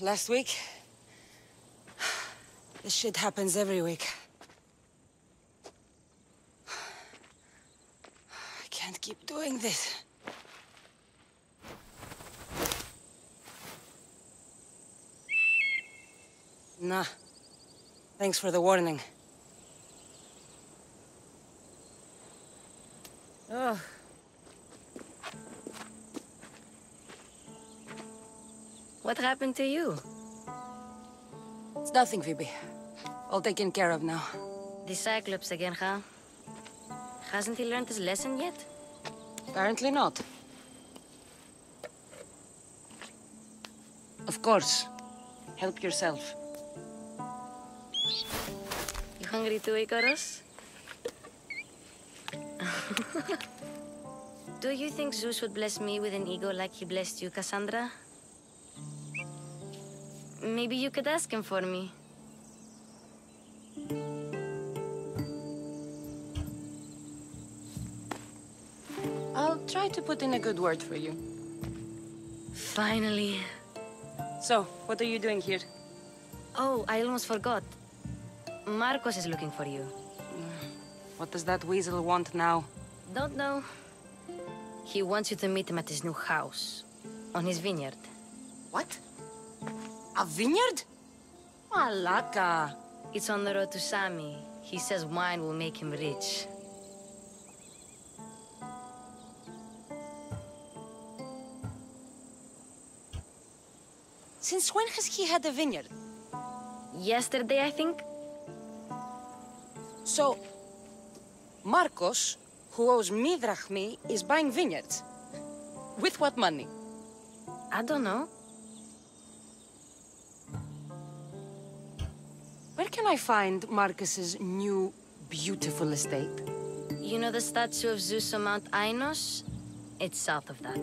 Last week? This shit happens every week. I can't keep doing this. Nah. Thanks for the warning. Ugh. What happened to you? It's nothing, Phoebe. All taken care of now. The Cyclops again, huh? Hasn't he learned his lesson yet? Apparently not. Of course. Help yourself. You hungry too, Ikaros? Do you think Zeus would bless me with an ego like he blessed you, Kassandra? Maybe you could ask him for me. I'll try to put in a good word for you. Finally. So, what are you doing here? Oh, I almost forgot. Markos is looking for you. What does that weasel want now? Don't know. He wants you to meet him at his new house. On his vineyard. What? A vineyard? Malaka. It's on the road to Sami. He says wine will make him rich. Since when has he had a vineyard? Yesterday, I think? So, Markos, who owes me drachmi, is buying vineyards. With what money? I don't know. Can I find Markos's new, beautiful estate? You know the statue of Zeus on Mount Ainos? It's south of that.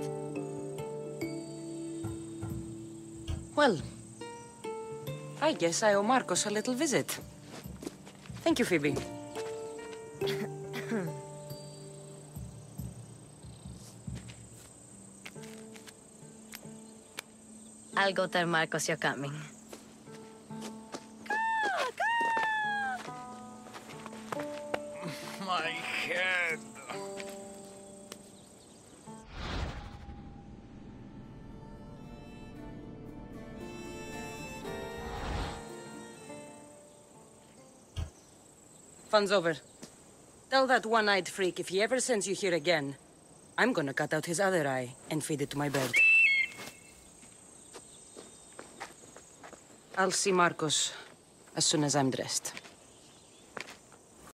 Well, I guess I owe Markos a little visit. Thank you, Phoebe. I'll go tell Markos you're coming. My head. Fun's over. Tell that one-eyed freak if he ever sends you here again, I'm gonna cut out his other eye and feed it to my bird. I'll see Markos as soon as I'm dressed.